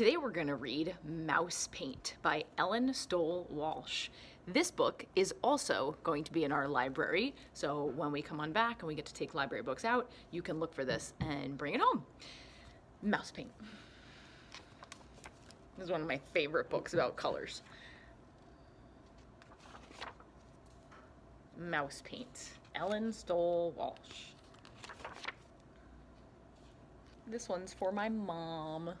Today we're going to read Mouse Paint by Ellen Stoll Walsh. This book is also going to be in our library, so when we come on back and we get to take library books out, you can look for this and bring it home. Mouse Paint. This is one of my favorite books about colors. Mouse Paint, Ellen Stoll Walsh. This one's for my mom.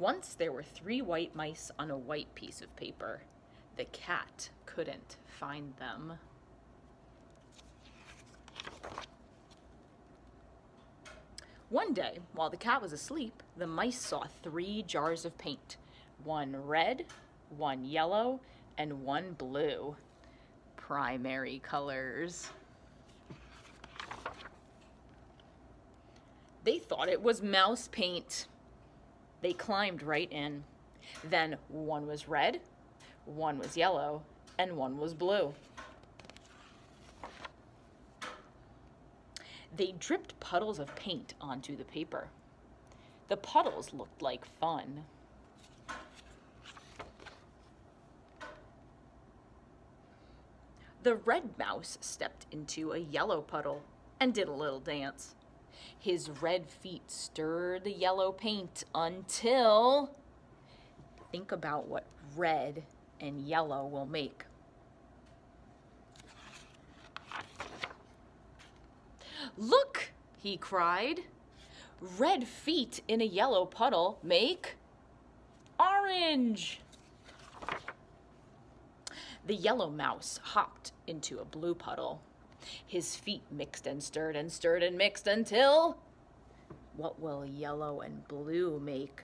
Once there were three white mice on a white piece of paper. The cat couldn't find them. One day, while the cat was asleep, the mice saw three jars of paint. One red, one yellow, and one blue. Primary colors. They thought it was mouse paint. They climbed right in. Then one was red, one was yellow, and one was blue. They dripped puddles of paint onto the paper. The puddles looked like fun. The red mouse stepped into a yellow puddle and did a little dance. His red feet stir the yellow paint until. Think about what red and yellow will make. Look, he cried. Red feet in a yellow puddle make orange. The yellow mouse hopped into a blue puddle. His feet mixed and stirred and stirred and mixed until. What will yellow and blue make?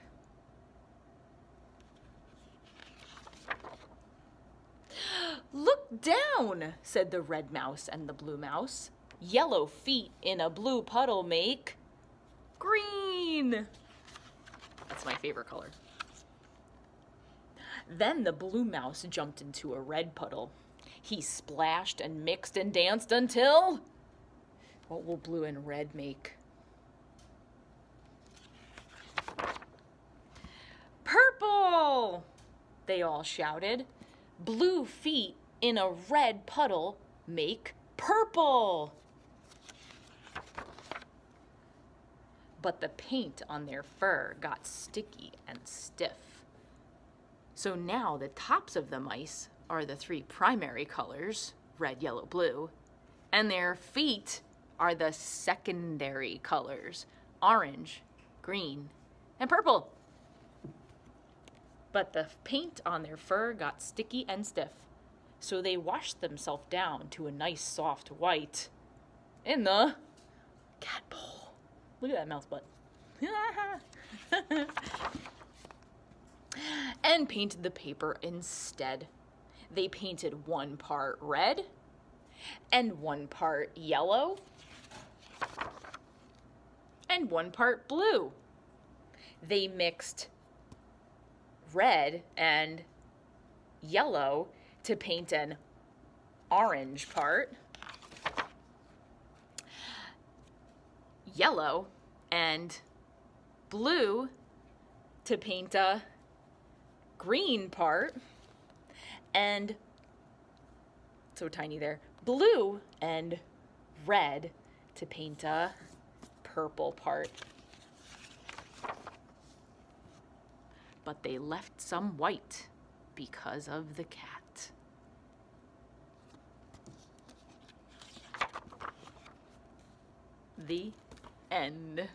Look down, said the red mouse and the blue mouse. Yellow feet in a blue puddle make green. That's my favorite color. Then the blue mouse jumped into a red puddle. He splashed and mixed and danced until. What will blue and red make? Purple! They all shouted. Blue feet in a red puddle make purple. But the paint on their fur got sticky and stiff. So now the tops of the mice are the three primary colors, red, yellow, blue, and their feet are the secondary colors, orange, green, and purple. But the paint on their fur got sticky and stiff, so they washed themselves down to a nice soft white in the cat. Look at that mouse butt. and painted the paper instead they painted one part red and one part yellow and one part blue. They mixed red and yellow to paint an orange part, yellow and blue to paint a green part, and so tiny there, blue and red to paint a purple part. But they left some white because of the cat. The end.